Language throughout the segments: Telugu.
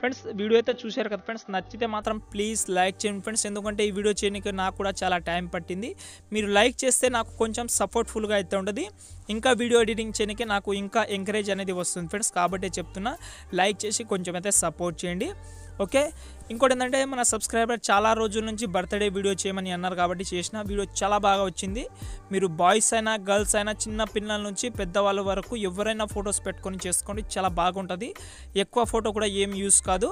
ఫ్రెండ్స్ వీడియో అయితే చూశారు కదా ఫ్రెండ్స్ నచ్చితే మాత్రం ప్లీజ్ లైక్ చేయండి ఫ్రెండ్స్. ఎందుకంటే ఈ వీడియో చేయడానికి నాకు కూడా చాలా టైం పట్టింది. మీరు లైక్ చేస్తే నాకు కొంచెం సపోర్ట్ఫుల్గా అయితే ఉంటుంది. ఇంకా వీడియో ఎడిటింగ్ చేయడానికి నాకు ఇంకా ఎంకరేజ్ అనేది వస్తుంది ఫ్రెండ్స్. కాబట్టి చెప్తున్నా లైక్ చేసి కొంచెం అయితే సపోర్ట్ చేయండి. ఓకే? ఇంకోటి ఏంటంటే మన సబ్స్క్రైబర్ చాలా రోజుల నుంచి బర్త్డే వీడియో చేయమని అన్నారు కాబట్టి చేసిన వీడియో చాలా బాగా వచ్చింది. మీరు బాయ్స్ అయినా గర్ల్స్ అయినా చిన్న పిల్లల నుంచి పెద్దవాళ్ళ వరకు ఎవరైనా ఫొటోస్ పెట్టుకొని చేసుకోండి. చాలా బాగుంటుంది. ఎక్కువ ఫోటో కూడా ఏం యూస్ కాదు.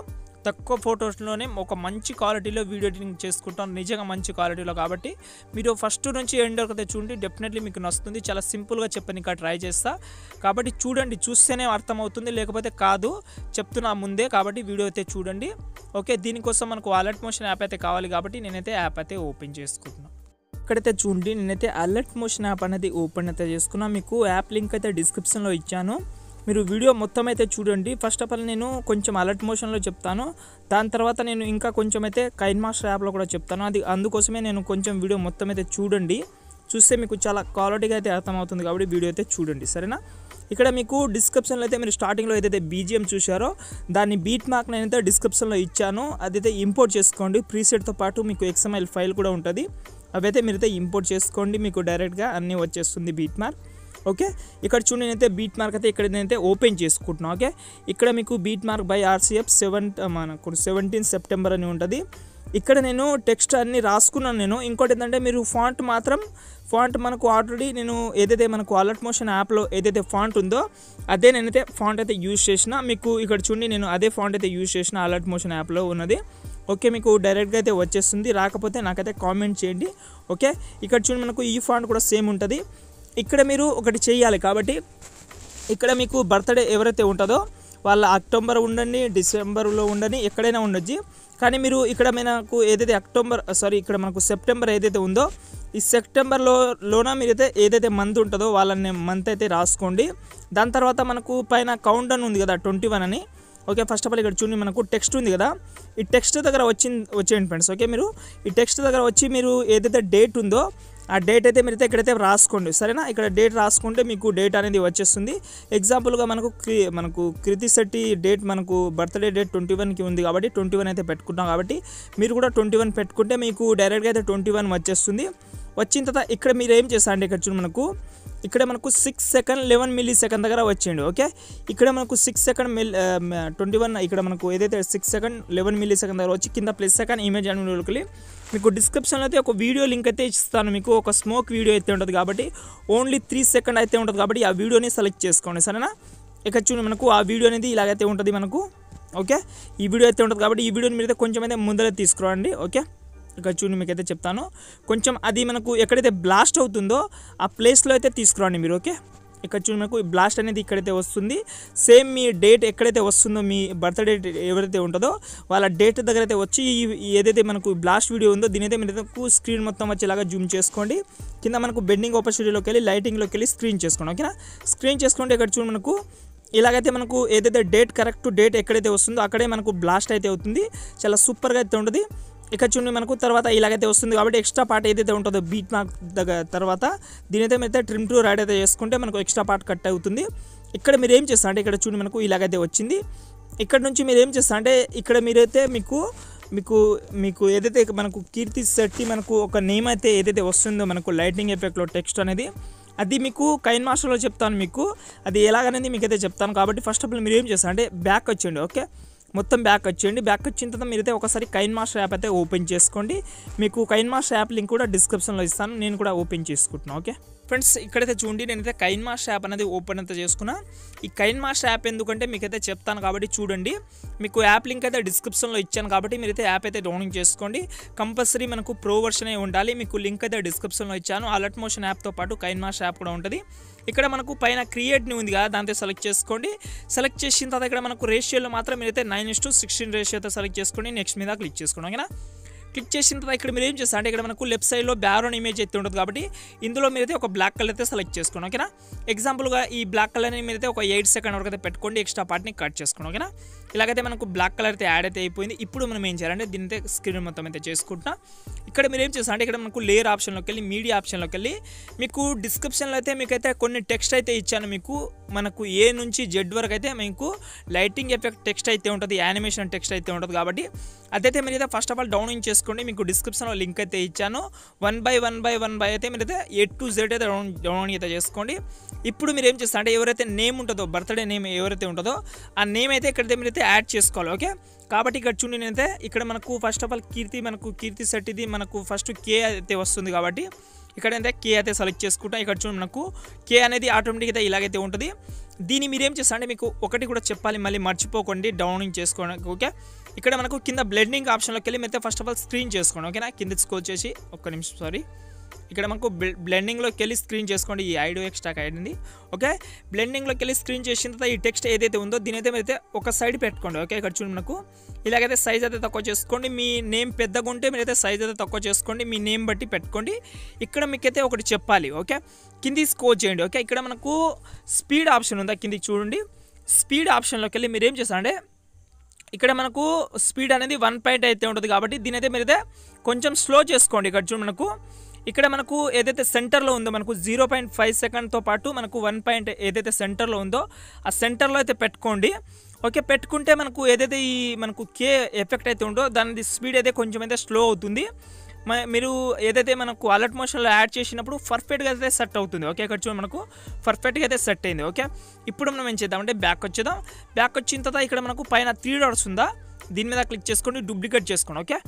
తక్కువ ఫొటోస్లోనే ఒక మంచి క్వాలిటీలో వీడియో ఎడిటింగ్ చేసుకుంటాం. నిజంగా మంచి క్వాలిటీలో కాబట్టి మీరు ఫస్ట్ నుంచి ఎండ్ వరకు చూడండి. డెఫినెట్లీ మీకు నచ్చుతుంది. చాలా సింపుల్గా చెప్పని ఇంకా ట్రై చేస్తా. కాబట్టి చూడండి. చూస్తేనే అర్థమవుతుంది. లేకపోతే కాదు. చెప్తున్నా ముందే కాబట్టి వీడియో అయితే చూడండి. ఓకే. దీనికోసం మనకు అలర్ట్ మోషన్ యాప్ అయితే కావాలి కాబట్టి నేనైతే యాప్ అయితే ఓపెన్ చేసుకుంటున్నాను ఇక్కడైతే చూడండి. నేనైతే అలర్ట్ మోషన్ యాప్ అనేది ఓపెన్ అయితే చేసుకున్నా. మీకు యాప్ లింక్ అయితే డిస్క్రిప్షన్లో ఇచ్చాను. మీరు వీడియో మొత్తం అయితే చూడండి. ఫస్ట్ ఆఫ్ ఆల్ నేను కొంచెం అలర్ట్ మోషన్లో చెప్తాను. దాని తర్వాత నేను ఇంకా కొంచెం అయితే కైన్ మాస్టర్ యాప్లో కూడా చెప్తాను. అది అందుకోసమే నేను కొంచెం వీడియో మొత్తం అయితే చూడండి. చూస్తే మీకు చాలా క్వాలిటీగా అయితే అర్థమవుతుంది కాబట్టి వీడియో అయితే చూడండి. సరేనా? ఇక్కడ మీకు డిస్క్రిప్షన్లో అయితే మీరు స్టార్టింగ్లో ఏదైతే బీజిఎం చూశారో దాన్ని బీట్ మార్క్ నేనైతే డిస్క్రిప్షన్లో ఇచ్చాను. అదైతే ఇంపోర్ట్ చేసుకోండి. ప్రీసెట్తో పాటు మీకు ఎక్స్ఎంఎల్ ఫైల్ కూడా ఉంటుంది. అవైతే మీరైతే ఇంపోర్ట్ చేసుకోండి. మీకు డైరెక్ట్గా అన్నీ వచ్చేస్తుంది బీట్ మార్క్ ఓకే? ఇక్కడ చూడండి నేనైతే బీట్ మార్క్ అయితే ఇక్కడ నేనైతే ఓపెన్ చేసుకుంటున్నాను ఓకే? ఇక్కడ మీకు beat mark by RCF seven మనకు సెవెంటీన్ సెప్టెంబర్ అని ఉంటుంది. ఇక్కడ నేను టెక్స్ట్ అన్ని రాసుకున్నాను నేను. ఇంకోటి ఏంటంటే మీరు ఫాంట్ మాత్రం ఫాంట్ మనకు ఆల్రెడీ నేను ఏదైతే మనకు అలర్ట్ మోషన్ యాప్లో ఏదైతే ఫాంట్ ఉందో అదే నేనైతే ఫాంట్ అయితే యూజ్ చేసిన. మీకు ఇక్కడ చూడండి నేను అదే ఫాంట్ అయితే యూజ్ చేసిన అలర్ట్ మోషన్ యాప్లో ఉన్నది. ఓకే? మీకు డైరెక్ట్గా అయితే వచ్చేస్తుంది. రాకపోతే నాకైతే కామెంట్ చేయండి. ఓకే? ఇక్కడ చూడండి మనకు ఈ ఫాంట్ కూడా సేమ్ ఉంటుంది. ఇక్కడ మీరు ఒకటి చేయాలి కాబట్టి ఇక్కడ మీకు బర్త్డే ఎవరైతే ఉంటుందో వాళ్ళ అక్టోబర్ ఉండండి డిసెంబర్లో ఉండని ఎక్కడైనా ఉండొచ్చు. కానీ మీరు ఇక్కడ మనకు ఏదైతే అక్టోబర్ సారీ ఇక్కడ మనకు సెప్టెంబర్ ఏదైతే ఉందో ఈ సెప్టెంబర్లో లోన మీరైతే ఏదైతే మంత్ ఉంటుందో వాళ్ళని మంత్ అయితే రాసుకోండి. దాని తర్వాత మనకు పైన కౌంట్ అని ఉంది కదా ట్వంటీ వన్ అని. ఓకే ఫస్ట్ ఆఫ్ ఆల్ ఇక్కడ చూడండి మనకు టెక్స్ట్ ఉంది కదా. ఈ టెక్స్ట్ దగ్గర వచ్చి వచ్చేయండి ఫ్రెండ్స్ ఓకే మీరు? ఈ టెక్స్ట్ దగ్గర వచ్చి మీరు ఏదైతే డేట్ ఉందో ఆ డేట్ అయితే మీరైతే ఇక్కడైతే రాసుకోండి. సరేనా? ఇక్కడ డేట్ రాసుకుంటే మీకు డేట్ అనేది వచ్చేస్తుంది. ఎగ్జాంపుల్గా మనకు మనకు కృతి శెట్టి డేట్ మనకు బర్త్డే డేట్ ట్వంటీ వన్కి ఉంది కాబట్టి ట్వంటీ వన్ అయితే పెట్టుకుంటాం కాబట్టి మీరు కూడా ట్వంటీ వన్ పెట్టుకుంటే మీకు డైరెక్ట్గా అయితే ట్వంటీ వన్ వచ్చేస్తుంది. వచ్చిన తర్వాత ఇక్కడ మీరు ఏం చేస్తారంటే ఇక్కడ చూడండి మనకు ఇక్కడ మనకు six second eleven milli second దగ్గర వచ్చేయండి ఓకే ఇక్కడ మనకు six second mil twenty one ఇక్కడ మనకు ఏదైతే six second eleven milli second దగ్గర వచ్చి కింద ప్లస్ సెకండ్ ఇమేజ్ అని మీకు డిస్క్రిప్షన్లో అయితే ఒక వీడియో లింక్ అయితే ఇస్తాను మీకు ఒక స్మోక్ వీడియో అయితే ఉంటుంది కాబట్టి ఓన్లీ త్రీ సెకండ్ అయితే ఉంటుంది కాబట్టి ఆ వీడియోని సెలెక్ట్ చేసుకోండి సరేనా? ఇక్కడ చూడండి మనకు ఆ వీడియో అనేది ఇలాగైతే ఉంటుంది మనకు ఓకే ఈ వీడియో అయితే ఉంటుంది కాబట్టి ఈ వీడియోని మీరు అయితే కొంచెం అయితే ముందరే తీసుకురండి ఓకే ఇక్కడ చూడండి మీకు అయితే చెప్తాను. కొంచెం అది మనకు ఎక్కడైతే బ్లాస్ట్ అవుతుందో ఆ ప్లేస్లో అయితే తీసుకురండి మీరు ఓకే ఇక్కడ చూడండి మనకు బ్లాస్ట్ అనేది ఇక్కడైతే వస్తుంది. సేమ్ మీ డేట్ ఎక్కడైతే వస్తుందో మీ బర్త్డే డేట్ ఎవరైతే ఉంటుందో వాళ్ళ డేట్ దగ్గర అయితే వచ్చి ఈ- ఏదైతే మనకు బ్లాస్ట్ వీడియో ఉందో దీని అయితే మీరు స్క్రీన్ మొత్తం వచ్చేలాగా జూమ్ చేసుకోండి. కింద మనకు బెండింగ్ ఆపర్చునిటీలోకి వెళ్ళి లైటింగ్లోకి వెళ్ళి స్క్రీన్ చేసుకోండి ఓకేనా స్క్రీన్ చేసుకోండి ఇక్కడ చూడండి మనకు ఇలాగైతే మనకు ఏదైతే డేట్ కరెక్ట్ డేట్ ఎక్కడైతే వస్తుందో అక్కడే మనకు బ్లాస్ట్ అయితే అవుతుంది. చాలా సూపర్గా అయితే ఉంటుంది. ఇక్కడ చూడండి మనకు తర్వాత ఇలాగైతే వస్తుంది కాబట్టి ఎక్స్ట్రా పార్ట్ ఏదైతే ఉంటుందో బీట్ మార్క్ దగ్గర తర్వాత దీనైతే అయితే ట్రిమ్ టు రైడ్ అయితే చేసుకుంటే మనకు ఎక్స్ట్రా పార్ట్ కట్ అవుతుంది. ఇక్కడ మీరు ఏం చేస్తారు అంటే ఇక్కడ చూడండి మనకు ఇలాగైతే వచ్చింది. ఇక్కడ నుంచి మీరు ఏం చేస్తారు అంటే ఇక్కడ మీరైతే మీకు మీకు మీకు ఏదైతే మనకు కీర్తి శెట్టి మనకు ఒక నేమ్ అయితే ఏదైతే వస్తుందో మనకు లైటింగ్ ఎఫెక్ట్లో టెక్స్ట్ అనేది అది మీకు కైన్ మాస్టర్లో చెప్తాను మీకు. అది ఎలాగనేది మీకు అయితే చెప్తాను. కాబట్టి ఫస్ట్ ఆఫ్ ఆల్ మీరు ఏం చేస్తారు అంటే బ్యాక్ వచ్చేయండి ఓకే మొత్తం బ్యాక్ వచ్చేయండి. బ్యాక్ వచ్చిన తర్వాత మీరైతే ఒకసారి కైన్ మాస్టర్ యాప్ అయితే ఓపెన్ చేసుకోండి. మీకు కైన్ మాస్టర్ యాప్ లింక్ కూడా డిస్క్రిప్షన్లో ఇస్తాను. నేను కూడా ఓపెన్ చేసుకుంటున్నాను ఓకే ఫ్రెండ్స్ ఇక్కడైతే చూడండి నేనైతే కైన్ మాస్ యాప్ అనేది ఓపెన్ అయితే చేసుకున్నా. ఈ కైన్ మాస్ యాప్ ఎందుకంటే మీకైతే చెప్తాను కాబట్టి చూడండి. మీకు యాప్ లింక్ అయితే డిస్క్రిప్షన్లో ఇచ్చాను కాబట్టి మీరైతే యాప్ అయితే డౌన్లోడ్ చేసుకోండి. కంపల్సరీ మనకు ప్రో వర్షన్ ఉండాలి మీకు లింక్ అయితే డిస్క్రిప్షన్లో ఇచ్చాను. అలర్ట్ మోషన్ యాప్తో పాటు కైన్ మాస్ యాప్ కూడా ఉంటుంది. ఇక్కడ మనకు పైన క్రియేట్ని ఉంది కదా దాంతో సెలెక్ట్ చేసుకోండి. సెలెక్ట్ చేసిన తర్వాత ఇక్కడ మనకు రేషియోలో మాత్రం మీరైతే నైన్ ఇస్ టు సిక్స్టీన్ రేషియోతో సెలెక్ట్ చేసుకోండి. నెక్స్ట్ మీద క్లిక్ చేసుకోండి ఓకేనా? క్లిక్ చేసిన తర్వాత ఇక్కడ మీరు ఏం చేస్తారు? అంటే ఇక్కడ మనకు లెఫ్ట్ సైడ్లో బ్యారోన్ ఇమేజ్ అయితే ఉంటుంది కాబట్టి ఇందులో మీరైతే ఒక బ్లాక్ కలర్ అయితే సెలెక్ట్ చేసుకోండి ఓకేనా ఎగ్జాంపుల్గా ఈ బ్లాక్ కలర్ని మీరైతే ఒక ఎయిట్ సెకండ్ వరకు అయితే పెట్టుకోండి ఎక్స్ట్రా పార్ట్ని కట్ చేసుకోండి ఓకేనా ఇలాగైతే మనకు బ్లాక్ కలర్ అయితే యాడ్ అయితే అయిపోయింది. ఇప్పుడు మనం ఏం చేయాలంటే దీని అయితే స్క్రీన్ మొత్తం అయితే చేసుకుంటున్నా. ఇక్కడ మీరు ఏం చేస్తారు? అంటే ఇక్కడ మనకు లేయర్ ఆప్షన్లోకి వెళ్ళి మీడియా ఆప్షన్లోకి వెళ్ళి మీకు డిస్క్రిప్షన్లో అయితే మీకైతే కొన్ని టెక్స్ట్ అయితే ఇచ్చాను మీకు. మనకు ఏ నుంచి జెడ్ వరకు అయితే మీకు లైటింగ్ ఎఫెక్ట్ టెక్స్ట్ అయితే ఉంటుంది యానిమేషన్ టెక్స్ట్ అయితే ఉంటుంది కాబట్టి అదైతే మీరు ఫస్ట్ ఆఫ్ ఆల్ డౌన్లోడ్ చేసుకోండి మీకు డిస్క్రిప్షన్లో లింక్ అయితే ఇచ్చాను. One by one by one by అయితే మీరైతే ఏ టు జెడ్ అయితే డౌన్ డౌన్లోడ్ అయితే చేసుకోండి. ఇప్పుడు మీరు ఏం చేస్తారు అంటే ఎవరైతే నేమ్ ఉంటుందో బర్త్డే నేమ్ ఎవరైతే ఉంటుందో ఆ నేమ్ అయితే ఇక్కడైతే మీరైతే యాడ్ చేసుకోవాలి ఓకే కాబట్టి ఇక్కడ చూడండి నేనైతే ఇక్కడ మనకు ఫస్ట్ ఆఫ్ ఆల్ కీర్తి మనకు కీర్తి సెట్ ఇది మనకు ఫస్ట్ కే అయితే వస్తుంది కాబట్టి ఇక్కడ అయితే కే అయితే సెలెక్ట్ చేసుకుంటాం. ఇక్కడ చూడండి మనకు కే అనేది ఆటోమేటిక్ అయితే ఇలాగైతే ఉంటుంది. దీన్ని మీరేం చేస్తారంటే మీకు ఒకటి కూడా చెప్పాలి మళ్ళీ మర్చిపోకండి డౌన్లోడ్ చేసుకోవడానికి ఓకే ఇక్కడ మనకు కింద బ్లెండింగ్ ఆప్షన్లోకి వెళ్ళి అయితే ఫస్ట్ ఆఫ్ ఆల్ స్క్రీన్ చేసుకోండి ఓకేనా కింద స్కోర్ చేసి ఒక్క నిమిషం సారీ ఇక్కడ మనకు బ్లెండింగ్లోకి వెళ్ళి స్క్రీన్ చేసుకోండి ఈ ఐడియో ఎక్స్ట్రా అయింది ఓకే బ్లెండింగ్లోకి వెళ్ళి స్క్రీన్ చేసిన తర్వాత ఈ టెక్స్ట్ ఏదైతే ఉందో దీని అయితే మీరైతే ఒక సైడ్ పెట్టుకోండి ఓకే ఇక్కడ చూడండి మనకు. ఇలాగైతే సైజ్ అయితే తక్కువ చేసుకోండి మీ నేమ్ పెద్దగా ఉంటే మీరైతే సైజ్ అయితే తక్కువ చేసుకోండి మీ నేమ్ బట్టి పెట్టుకోండి. ఇక్కడ మీకైతే ఒకటి చెప్పాలి ఓకే కింది స్కోర్ చేయండి ఓకే ఇక్కడ మనకు స్పీడ్ ఆప్షన్ ఉందా కిందికి చూడండి. స్పీడ్ ఆప్షన్లోకి వెళ్ళి మీరు ఏం చేస్తారంటే ఇక్కడ మనకు స్పీడ్ అనేది వన్ పాయింట్ అయితే ఉంటుంది కాబట్టి దీని అయితే మీరైతే కొంచెం స్లో చేసుకోండి. ఇక్కడ చూడండి మనకు ఇక్కడ మనకు ఏదైతే సెంటర్లో ఉందో మనకు జీరో పాయింట్ ఫైవ్ సెకండ్తో పాటు మనకు వన్ పాయింట్ ఏదైతే సెంటర్లో ఉందో ఆ సెంటర్లో అయితే పెట్టుకోండి. ఓకే పెట్టుకుంటే మనకు ఏదైతే ఈ మనకు కే ఎఫెక్ట్ అయితే ఉందో దాని స్పీడ్ అయితే కొంచెం అయితే స్లో అవుతుంది. మీరు ఏదైతే మనకు అలర్ట్ మోషన్లో యాడ్ చేసినప్పుడు పర్ఫెక్ట్గా అయితే సెట్ అవుతుంది. ఓకే ఇక్కడ చూడండి మనకు పర్ఫెక్ట్గా అయితే సెట్ అయింది. ఓకే ఇప్పుడు మనం ఏం చేద్దామంటే బ్యాక్ వచ్చేద్దాం. బ్యాక్ వచ్చిన తర్వాత ఇక్కడ మనకు పైన త్రీ డాట్స్ ఉందా? దీని మీద క్లిక్ చేసుకోండి డూప్లికేట్ చేసుకోండి ఓకే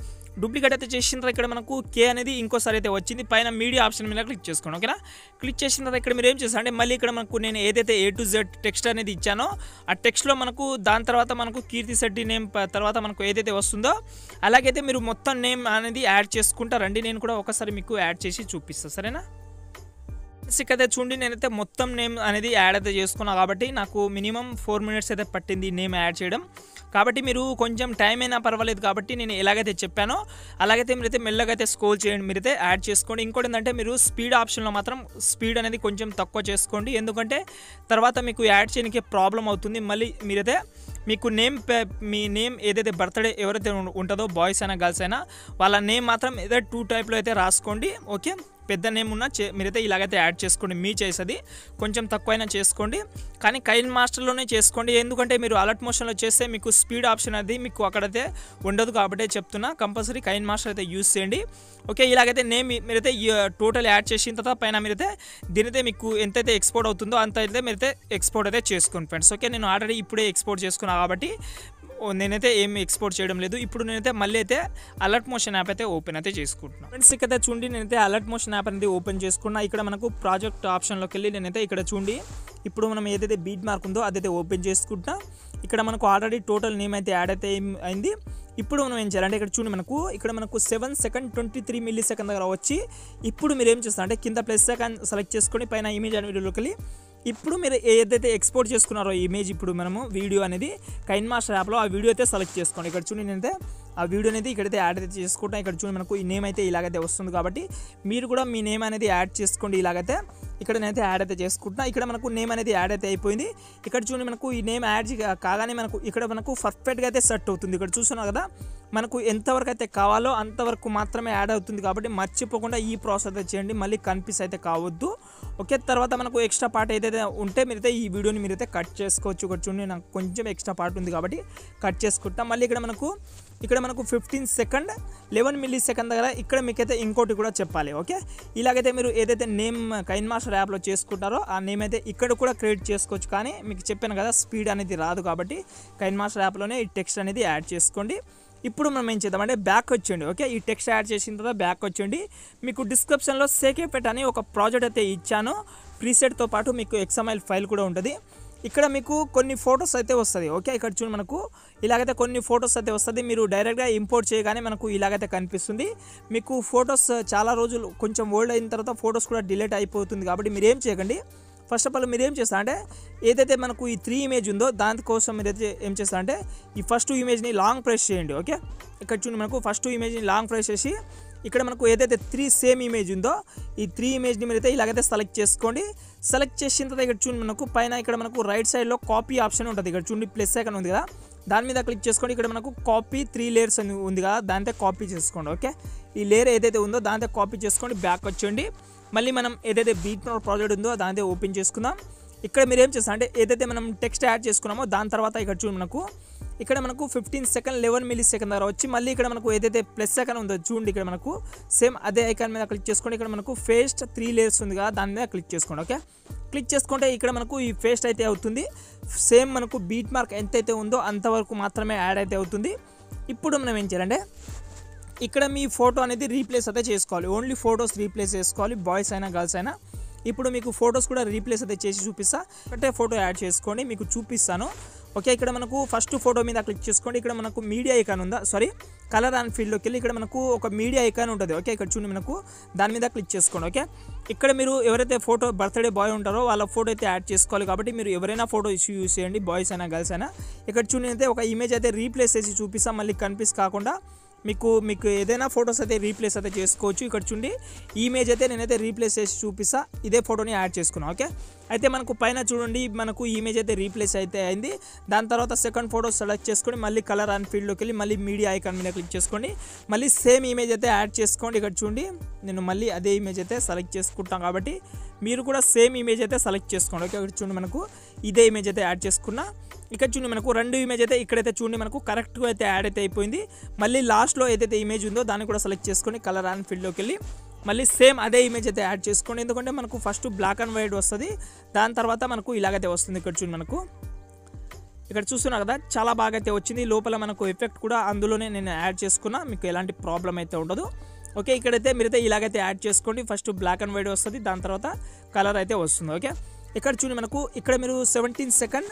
డూప్లికేట్ అయితే చేసిన తర్వాత ఇక్కడ మనకు కే అనేది ఇంకోసారి అయితే వచ్చింది. పైన మీడియా ఆప్షన్ మీద క్లిక్ చేసుకోండి ఓకేనా క్లిక్ చేసిన తర్వాత ఇక్కడ మీరు ఏం చేస్తారంటే మళ్ళీ ఇక్కడ మనకు నేను ఏదైతే ఏ టు జెడ్ టెక్స్ట్ అనేది ఇచ్చానో ఆ టెక్స్ట్లో మనకు దాని తర్వాత మనకు కీర్తి శెట్టి నేమ్ తర్వాత మనకు ఏదైతే వస్తుందో అలాగైతే మీరు మొత్తం నేమ్ అనేది యాడ్ చేసుకుంటారండి నేను కూడా ఒకసారి మీకు యాడ్ చేసి చూపిస్తాను సరేనా? బేసిక్ అయితే చూడండి నేనైతే మొత్తం నేమ్ అనేది యాడ్ అయితే చేసుకున్నా కాబట్టి నాకు మినిమం ఫోర్ మినిట్స్ అయితే పట్టింది నేమ్ యాడ్ చేయడం. కాబట్టి మీరు కొంచెం టైం అయినా పర్వాలేదు కాబట్టి నేను ఎలాగైతే చెప్పానో అలాగైతే మీరైతే మెల్లగా అయితే స్కోల్ చేయండి మీరైతే యాడ్ చేసుకోండి. ఇంకోటి ఏంటంటే మీరు స్పీడ్ ఆప్షన్లో మాత్రం స్పీడ్ అనేది కొంచెం తక్కువ చేసుకోండి. ఎందుకంటే తర్వాత మీకు యాడ్ చేయడానికి ప్రాబ్లం అవుతుంది. మళ్ళీ మీరైతే మీకు నేమ్ మీ నేమ్ ఏదైతే బర్త్డే ఎవరైతే ఉంటుందో బాయ్స్ అయినా గర్ల్స్ అయినా వాళ్ళ నేమ్ మాత్రం ఏదో టూ టైప్లో అయితే రాసుకోండి. ఓకే పెద్ద నేమ్ ఉన్న చే మీరైతే ఇలాగైతే యాడ్ చేసుకోండి మీ చేసేది. కొంచెం తక్కువైనా చేసుకోండి. కానీ కైన్ మాస్టర్లోనే చేసుకోండి. ఎందుకంటే మీరు అలర్ట్ మోషన్లో చేస్తే మీకు స్పీడ్ ఆప్షన్ అది మీకు అక్కడైతే ఉండదు కాబట్టి చెప్తున్నా. కంపల్సరీ కైన్ మాస్టర్ అయితే యూస్ చేయండి. ఓకే ఇలాగైతే నేమ్ మీరైతే టోటల్ యాడ్ uh, చేసిన తర్వాత పైన మీరైతే దీనైతే మీకు ఎంతైతే ఎక్స్పోర్ట్ అవుతుందో అంత అయితే మీరైతే ఎక్స్పోర్ట్ అయితే చేసుకోండి ఫ్రెండ్స్ ఓకే నేను ఆల్రెడీ ఇప్పుడే ఎక్స్పోర్ట్ చేసుకున్నా కాబట్టి నేనైతే ఏం ఎక్స్పోర్ట్ చేయడం లేదు. ఇప్పుడు నేనైతే మళ్ళీ అయితే అలర్ట్ మోషన్ యాప్ అయితే ఓపెన్ అయితే చేసుకుంటున్నాను ఫ్రెండ్స్ ఇక్కడ చూడండి నేనైతే అలర్ట్ మోషన్ యాప్ అనేది ఓపెన్ చేసుకున్నా. ఇక్కడ మనకు ప్రాజెక్ట్ ఆప్షన్లోకి వెళ్ళి నేనైతే ఇక్కడ చూడండి. ఇప్పుడు మనం ఏదైతే బీట్ మార్క్ ఉందో అదైతే ఓపెన్ చేసుకుంటా ఇక్కడ మనకు ఆల్రెడీ టోటల్ నేమ్ అయితే యాడ్ అయితే ఏం అయింది. ఇప్పుడు మనం ఏం చేయాలంటే ఇక్కడ చూడండి మనకు ఇక్కడ మనకు seven second twenty three millisecond దగ్గర వచ్చి ఇప్పుడు మీరు ఏం చేస్తారంటే కింద ప్లస్ సెకండ్ సెలెక్ట్ చేసుకొని పైన ఇమేజ్ అనే వీడియోలోకి వెళ్ళి ఇప్పుడు మీరు ఏదైతే ఎక్స్పోర్ట్ చేసుకున్నారో ఇమేజ్ ఇప్పుడు మనము వీడియో అనేది కైన్ మాస్టర్ యాప్లో ఆ వీడియో అయితే సెలెక్ట్ చేసుకోండి. ఇక్కడ చూడండి నేనైతే ఆ వీడియో అనేది ఇక్కడైతే యాడ్ అయితే చేసుకుంటాం ఇక్కడ చూడండి మనకు ఈ నేమ్ అయితే ఇలాగైతే వస్తుంది కాబట్టి మీరు కూడా మీ నేమ్ అనేది యాడ్ చేసుకోండి ఇలాగైతే. ఇక్కడ నేనైతే యాడ్ అయితే చేసుకుంటున్నా. ఇక్కడ మనకు నేమ్ అనేది యాడ్ అయితే అయిపోయింది. ఇక్కడ చూడండి మనకు ఈ నేమ్ యాడ్ కాగానే మనకు ఇక్కడ మనకు పర్ఫెక్ట్గా అయితే సెట్ అవుతుంది. ఇక్కడ చూస్తున్నారు కదా? మనకు ఎంతవరకు అయితే కావాలో అంతవరకు మాత్రమే యాడ్ అవుతుంది కాబట్టి మర్చిపోకుండా ఈ ప్రాసెస్ అయితే చేయండి. మళ్ళీ కన్ఫ్యూజ్ అయితే కావద్దు. ఓకే తర్వాత మనకు ఎక్స్ట్రా పార్ట్ ఏదైతే ఉంటే మీరైతే ఈ వీడియోని మీరైతే కట్ చేసుకోవచ్చు. ఇక్కడ చూడండి నాకు కొంచెం ఎక్స్ట్రా పార్ట్ ఉంది కాబట్టి కట్ చేసుకుంటాం. మళ్ళీ ఇక్కడ మనకు ఇక్కడ మనకు fifteen second eleven milli second దగ్గర ఇక్కడ మీకైతే ఇంకోటి కూడా చెప్పాలి. ఓకే ఇలాగైతే మీరు ఏదైతే నేమ్ కైన్ మాస్టర్ యాప్లో చేసుకుంటారో ఆ నేమ్ అయితే ఇక్కడ కూడా క్రియేట్ చేసుకోవచ్చు. కానీ మీకు చెప్పాను కదా స్పీడ్ అనేది రాదు కాబట్టి కైన్ మాస్టర్ యాప్లోనే ఈ టెక్స్ట్ అనేది యాడ్ చేసుకోండి. ఇప్పుడు మనం ఏం చేద్దాం అంటే బ్యాక్ వచ్చేయండి ఓకే ఈ టెక్స్ట్ యాడ్ చేసిన తర్వాత బ్యాక్ వచ్చేయండి. మీకు డిస్క్రిప్షన్లో సేకేపెట్ అని ఒక ప్రాజెక్ట్ అయితే ఇచ్చాను. ప్రీసెట్తో పాటు మీకు ఎక్స్ఎంఎల్ ఫైల్ కూడా ఉంటుంది. ఇక్కడ మీకు కొన్ని ఫొటోస్ అయితే వస్తుంది ఓకే ఇక్కడ చూడండి మనకు. ఇలాగైతే కొన్ని ఫొటోస్ అయితే వస్తుంది. మీరు డైరెక్ట్గా ఇంపోర్ట్ చేయగానే మనకు ఇలాగైతే కనిపిస్తుంది. మీకు ఫొటోస్ చాలా రోజులు కొంచెం ఓల్డ్ అయిన తర్వాత ఫొటోస్ కూడా డిలీట్ అయిపోతుంది కాబట్టి మీరు ఏం చేయకండి. ఫస్ట్ ఆఫ్ ఆల్ మీరు ఏం చేస్తా అంటే ఏదైతే మనకు ఈ త్రీ ఇమేజ్ ఉందో దానికోసం మీరు అయితే ఏం చేస్తా అంటే ఈ ఫస్ట్ ఇమేజ్ని లాంగ్ ప్రెస్ చేయండి ఓకే ఇక్కడ చూడండి మనకు ఫస్ట్ ఇమేజ్ని లాంగ్ ప్రెస్ చేసి ఇక్కడ మనకు ఏదైతే త్రీ సేమ్ ఇమేజ్ ఉందో ఈ త్రీ ఇమేజ్ని మీరైతే ఇలాగైతే సెలెక్ట్ చేసుకోండి. సెలెక్ట్ చేసిన తర్వాత ఇక్కడ చూడండి మనకు పైన ఇక్కడ మనకు రైట్ సైడ్లో కాపీ ఆప్షన్ ఉంటుంది. ఇక్కడ చూడండి ప్లస్ ఐకన్ ఉంది కదా? దాని మీద క్లిక్ చేసుకోండి. ఇక్కడ మనకు కాపీ త్రీ లేయర్స్ అని ఉంది కదా? దాంతో కాపీ చేసుకోండి ఓకే ఈ లేయర్ ఏదైతే ఉందో దాంతో కాపీ చేసుకోండి బ్యాక్ వచ్చేయండి. మళ్ళీ మనం ఏదైతే బీట్ ప్రాజెక్ట్ ఉందో దాంతో ఓపెన్ చేసుకుందాం. ఇక్కడ మీరు ఏం చేస్తాం అంటే ఏదైతే మనం టెక్స్ట్ యాడ్ చేసుకున్నామో దాని తర్వాత ఇక్కడ చూడండి మనకు ఇక్కడ మనకు fifteen second eleven milli second దగ్గర వచ్చి మళ్ళీ ఇక్కడ మనకు ఏదైతే ప్లస్ సెకండ్ ఉందో చూడండి ఇక్కడ మనకు సేమ్ అదే ఐకాన్ మీద క్లిక్ చేసుకోండి ఇక్కడ మనకు ఫేస్ట్ త్రీ లేయర్స్ ఉంది కదా దాని మీద క్లిక్ చేసుకోండి ఓకే క్లిక్ చేసుకుంటే ఇక్కడ మనకు ఈ ఫేస్ట్ అయితే అవుతుంది. సేమ్ మనకు బీట్ మార్క్ ఎంతైతే ఉందో అంతవరకు మాత్రమే యాడ్ అయితే అవుతుంది. ఇప్పుడు మనం ఏం చేయాలంటే ఇక్కడ మీ ఫోటో అనేది రీప్లేస్ అయితే చేసుకోవాలి. ఓన్లీ ఫొటోస్ రీప్లేస్ చేసుకోవాలి బాయ్స్ అయినా గర్ల్స్ అయినా. ఇప్పుడు మీకు ఫొటోస్ కూడా రీప్లేస్ అయితే చేసి చూపిస్తా. అంటే ఫోటో యాడ్ చేసుకోండి మీకు చూపిస్తాను. ఓకే ఇక్కడ మనకు ఫస్ట్ ఫోటో మీద క్లిక్ చేసుకోండి. ఇక్కడ మనకు మీడియా ఐకాన్ ఉందా? సారీ కలర్ అండ్ ఫీల్డ్లోకి వెళ్ళి ఇక్కడ మనకు ఒక మీడియా ఐకాన్ ఉంటుంది. ఓకే ఇక్కడ చూడండి మనకు దాని మీద క్లిక్ చేసుకోండి. ఓకే ఇక్కడ మీరు ఎవరైతే ఫోటో బర్త్డే బాయ్ ఉంటారో వాళ్ళ ఫోటో అయితే యాడ్ చేసుకోవాలి. కాబట్టి మీరు ఎవరైనా ఫోటో ఇష్యూ యూస్ చేయండి బాయ్స్ అయినా గర్ల్స్ అయినా. ఇక్కడ చూడండి అయితే ఒక ఇమేజ్ అయితే రీప్లేస్ చేసి చూపిస్తాం. మళ్ళీ కనిపిస్ కాకుండా మీకు మీకు ఏదైనా ఫొటోస్ అయితే రీప్లేస్ అయితే చేసుకోవచ్చు. ఇక్కడ చూడండి ఈ ఇమేజ్ అయితే నేనైతే రీప్లేస్ చేసి చూపిస్తా. ఇదే ఫోటోని యాడ్ చేసుకున్నాను ఓకే అయితే మనకు పైన చూడండి మనకు ఇమేజ్ అయితే రీప్లేస్ అయితే అయింది. దాని తర్వాత సెకండ్ ఫోటో సెలెక్ట్ చేసుకొని మళ్ళీ కలర్ అండ్ ఫీల్డ్లోకి వెళ్ళి మళ్ళీ మీడియా ఐకాన్ మీద క్లిక్ చేసుకోండి. మళ్ళీ సేమ్ ఇమేజ్ అయితే యాడ్ చేసుకోండి. ఇక్కడ చూడండి నేను మళ్ళీ అదే ఇమేజ్ అయితే సెలెక్ట్ చేసుకుంటాం కాబట్టి మీరు కూడా సేమ్ ఇమేజ్ అయితే సెలెక్ట్ చేసుకోండి ఓకే ఇక్కడ చూడండి మనకు ఇదే ఇమేజ్ అయితే యాడ్ చేసుకున్నా. ఇక్కడ చూడండి మనకు రెండు ఇమేజ్ అయితే ఇక్కడైతే చూడండి మనకు కరెక్ట్గా అయితే యాడ్ అయితే అయిపోయింది. మళ్ళీ లాస్ట్లో ఏదైతే ఇమేజ్ ఉందో దాన్ని కూడా సెలెక్ట్ చేసుకొని కలర్ అండ్ ఫీల్డ్లోకి వెళ్ళి మళ్ళీ సేమ్ అదే ఇమేజ్ అయితే యాడ్ చేసుకోండి. ఎందుకంటే మనకు ఫస్ట్ బ్లాక్ అండ్ వైట్ వస్తుంది. దాని తర్వాత మనకు ఇలాగైతే వస్తుంది ఇక్కడ చూడండి మనకు. ఇక్కడ చూస్తున్నారు కదా చాలా బాగా అయితే వచ్చింది. లోపల మనకు ఎఫెక్ట్ కూడా అందులోనే నేను యాడ్ చేసుకున్నా. మీకు ఎలాంటి ప్రాబ్లం అయితే ఉండదు. ఓకే ఇక్కడైతే మీరైతే ఇలాగైతే యాడ్ చేసుకోండి. ఫస్ట్ బ్లాక్ అండ్ వైట్ వస్తుంది. దాని తర్వాత కలర్ అయితే వస్తుంది. ఓకే ఇక్కడ చూడండి మనకు ఇక్కడ మీరు seventeen second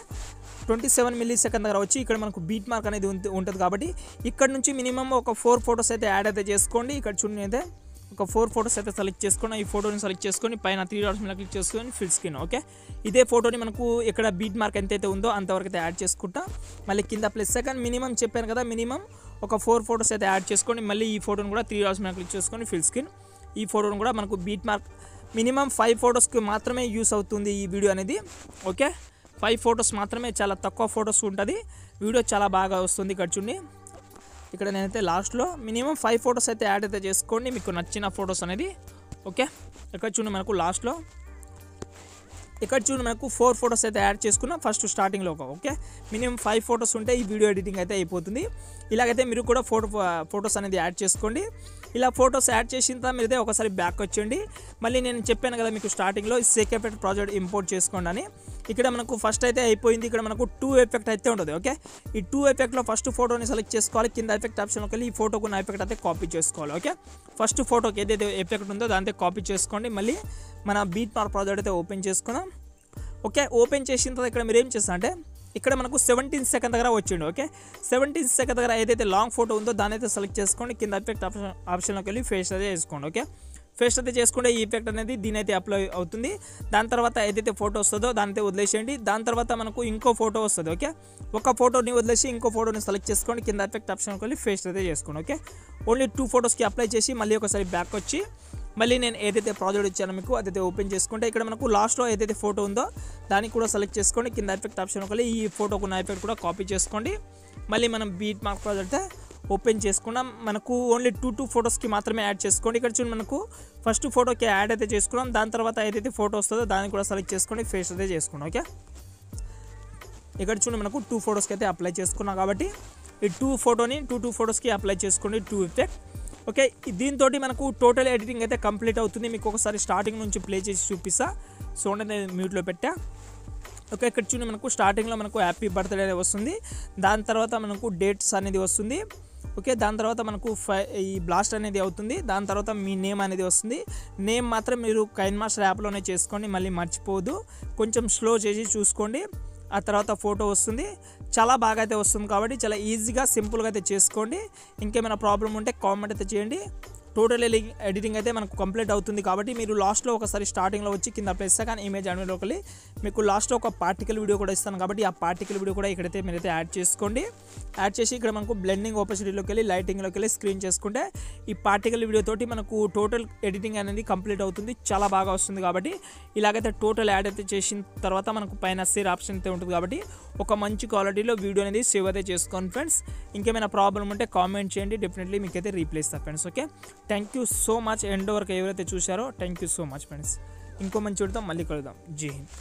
twenty seven millisecond దగ్గర వచ్చి ఇక్కడ మనకు బీట్ మార్క్ అనేది ఉంటుంది కాబట్టి ఇక్కడ నుంచి మినిమం ఒక ఫోర్ ఫొటోస్ అయితే యాడ్ అయితే చేసుకోండి. ఇక్కడ చూడండి అయితే ఒక ఫోర్ ఫొటోస్ అయితే సెలెక్ట్ చేసుకొని ఈ ఫోటోని సెలెక్ట్ చేసుకొని పైన త్రీ డాట్స్ మీద క్లిక్ చేసుకొని ఫిల్ స్క్రీన్ ఓకే ఇదే ఫోటోని మనకు ఇక్కడ బీట్ మార్క్ ఎంతైతే ఉందో అంతవరకు అయితే యాడ్ చేసుకుంటా. మళ్ళీ కింద ప్లస్ సెకండ్ మినిమం చెప్పాను కదా మినిమం ఒక ఫోర్ ఫొటోస్ అయితే యాడ్ చేసుకొని మళ్ళీ ఈ ఫోటోని కూడా త్రీ డాట్స్ మీద క్లిక్ చేసుకొని ఫిల్ స్క్రీన్ ఈ ఫోటోని కూడా మనకు బీట్ మార్క్ మినిమం ఫైవ్ ఫొటోస్కి మాత్రమే యూస్ అవుతుంది ఈ వీడియో అనేది ఓకే ఫైవ్ ఫొటోస్ మాత్రమే చాలా తక్కువ ఫొటోస్ ఉంటుంది. వీడియో చాలా బాగా వస్తుంది ఇక్కడ చూడండి ఇక్కడ నేనైతే లాస్ట్లో మినిమం ఫైవ్ ఫొటోస్ అయితే యాడ్ అయితే చేసుకోండి మీకు నచ్చిన ఫొటోస్ అనేది. ఓకే? ఇక్కడ చూడండి మనకు లాస్ట్లో. ఇక్కడ చూడండి మనకు ఫోర్ ఫొటోస్ అయితే యాడ్ చేసుకున్నాం ఫస్ట్ స్టార్టింగ్లో ఒక ఓకే? మినిమం ఫైవ్ ఫొటోస్ ఉంటే ఈ వీడియో ఎడిటింగ్ అయితే అయిపోతుంది. ఇలాగైతే మీరు కూడా ఫోటో ఫొటోస్ అనేది యాడ్ చేసుకోండి. ఇలా ఫొటోస్ యాడ్ చేసిన తర్వాత మీరైతే ఒకసారి బ్యాక్ వచ్చేయండి. మళ్ళీ నేను చెప్పాను కదా మీకు స్టార్టింగ్లో సేక్ ఎఫెక్ట్ ప్రాజెక్ట్ ఇంపోర్ట్ చేసుకోండి అని. ఇక్కడ మనకు ఫస్ట్ అయితే అయిపోయింది. ఇక్కడ మనకు టూ ఎఫెక్ట్ అయితే ఉంటుంది ఓకే? ఈ టూ ఎఫెక్ట్లో ఫస్ట్ ఫోటోని సెలెక్ట్ చేసుకోవాలి. కింద ఎఫెక్ట్ ఆప్షన్లోకి వెళ్ళి ఈ ఫోటోకు ఉన్న ఎఫెక్ట్ అయితే కాపీ చేసుకోవాలి ఓకే? ఫస్ట్ ఫోటోకి ఏదైతే ఎఫెక్ట్ ఉందో దాంతో కాపీ చేసుకోండి. మళ్ళీ మన బీట్ మార్ ప్రాజెక్ట్ అయితే ఓపెన్ చేసుకున్నాం. ఓకే ఓపెన్ చేసిన తర్వాత ఇక్కడ మీరు ఏం చేస్తారంటే ఇక్కడ మనకు సెవెంటీన్ సెకండ్ దగ్గర వచ్చిండు ఓకే సెవెంటీన్ సెకండ్ దగ్గర ఏదైతే లాంగ్ ఫోటో ఉందో దాని అయితే సెలెక్ట్ చేసుకోండి. కింద ఎఫెక్ట్ ఆప్షన్ ఆప్షన్లోకి వెళ్ళి ఫేస్ అయితే చేసుకోండి ఓకే ఫేస్ అయితే చేసుకుంటే ఈ ఎఫెక్ట్ అనేది దీని అయితే అప్లై అవుతుంది. దాని తర్వాత ఏదైతే ఫోటో వస్తుందో దాని అయితే వదిలేసేయండి. దాని తర్వాత మనకు ఇంకో ఫోటో వస్తుంది ఓకే ఒక ఫోటోని వదిలేసి ఇంకో ఫోటోని సెలెక్ట్ చేసుకోండి కింద ఎఫెక్ట్ ఆప్షన్కి వెళ్ళి ఫేస్ అయితే చేసుకోండి ఓకే ఓన్లీ టూ ఫోటోస్కి అప్లై చేసి మళ్ళీ ఒకసారి బ్యాక్ వచ్చి మళ్ళీ నేను ఏదైతే ప్రాజెక్ట్ ఇచ్చానో మీకు అదైతే ఓపెన్ చేసుకుంటే ఇక్కడ మనకు లాస్ట్లో ఏదైతే ఫోటో ఉందో దానికి కూడా సెలెక్ట్ చేసుకోండి. కింద ఎఫెక్ట్ ఆప్షన్ ఒకళ్ళు ఈ ఫోటోకు ఉన్న ఎఫెక్ట్ కూడా కాపీ చేసుకోండి. మళ్ళీ మనం బీట్ మార్క్ ప్రాజెక్ట్ ఓపెన్ చేసుకున్నాం. మనకు ఓన్లీ టూ టూ ఫొటోస్కి మాత్రమే యాడ్ చేసుకోండి. ఇక్కడ చూడండి మనకు ఫస్ట్ ఫోటోకి యాడ్ అయితే చేసుకున్నాం. దాని తర్వాత ఏదైతే ఫోటో వస్తుందో దాన్ని కూడా సెలెక్ట్ చేసుకోండి ఫేస్ అయితే చేసుకున్నాం. ఓకే? ఇక్కడ చూడండి మనకు టూ ఫొటోస్కి అయితే అప్లై చేసుకున్నాం కాబట్టి ఈ టూ ఫోటోని టూ టూ ఫొటోస్కి అప్లై చేసుకోండి. టూ ఎఫెక్ట్ ఓకే దీంతో మనకు టోటల్ ఎడిటింగ్ అయితే కంప్లీట్ అవుతుంది. మీకు ఒకసారి స్టార్టింగ్ నుంచి ప్లే చేసి చూపిస్తా. సో నేను మ్యూట్లో పెట్టా. ఓకే ఇక్కడ చూడండి మనకు స్టార్టింగ్లో మనకు హ్యాపీ బర్త్డే అనేది వస్తుంది. దాని తర్వాత మనకు డేట్స్ అనేది వస్తుంది. ఓకే దాని తర్వాత మనకు ఈ బ్లాస్ట్ అనేది అవుతుంది. దాని తర్వాత మీ నేమ్ అనేది వస్తుంది. నేమ్ మాత్రం మీరు కైన్ మాస్టర్ యాప్లోనే చేసుకోండి మళ్ళీ మర్చిపోదు కొంచెం స్లో చేసి చూసుకోండి. ఆ తర్వాత ఫోటో వస్తుంది. చాలా బాగా అయితే వస్తుంది కాబట్టి చాలా ఈజీగా సింపుల్గా అయితే చేసుకోండి. ఇంకేమైనా ప్రాబ్లం ఉంటే కామెంట్ అయితే చేయండి. టోటల్ ఎడిటింగ్ అయితే మనకు కంప్లీట్ అవుతుంది కాబట్టి మీరు లాస్ట్లో ఒకసారి స్టార్టింగ్లో వచ్చి కింద ప్లస్ కానీ ఇమేజ్ అనేది వెళ్ళి మీకు లాస్ట్లో ఒక పార్టికల్ వీడియో కూడా ఇస్తాను కాబట్టి ఆ పార్టికల్ వీడియో కూడా ఇక్కడైతే మీరైతే యాడ్ చేసుకోండి. యాడ్ చేసి ఇక్కడ మనకు బ్లెండింగ్ ఆపర్చునిటీలోకి వెళ్ళి లైటింగ్లోకి వెళ్ళి స్క్రీన్ చేసుకుంటే ఈ పార్టికల్ వీడియో తోటి మనకు టోటల్ ఎడిటింగ్ అనేది కంప్లీట్ అవుతుంది చాలా బాగా వస్తుంది కాబట్టి ఇలాగైతే టోటల్ యాడ్ అయితే చేసిన తర్వాత మనకు పైన సేర్ ఆప్షన్ అయితే ఉంటుంది కాబట్టి ఒక మంచి క్వాలిటీలో వీడియో అనేది సేవ్ అయితే చేసుకోండి ఫ్రెండ్స్. ఇంకేమైనా ప్రాబ్లం ఉంటే కామెంట్ చేయండి. డెఫినెట్లీ మీకు అయితే రీప్లేస్ ఇస్తాను friends okay thank you so much end వరకు ఎవరైతే చూశారో thank you so much friends ఇంకో మంచి చూడతాం మళ్ళీ కలుద్దాం. జై హింద్.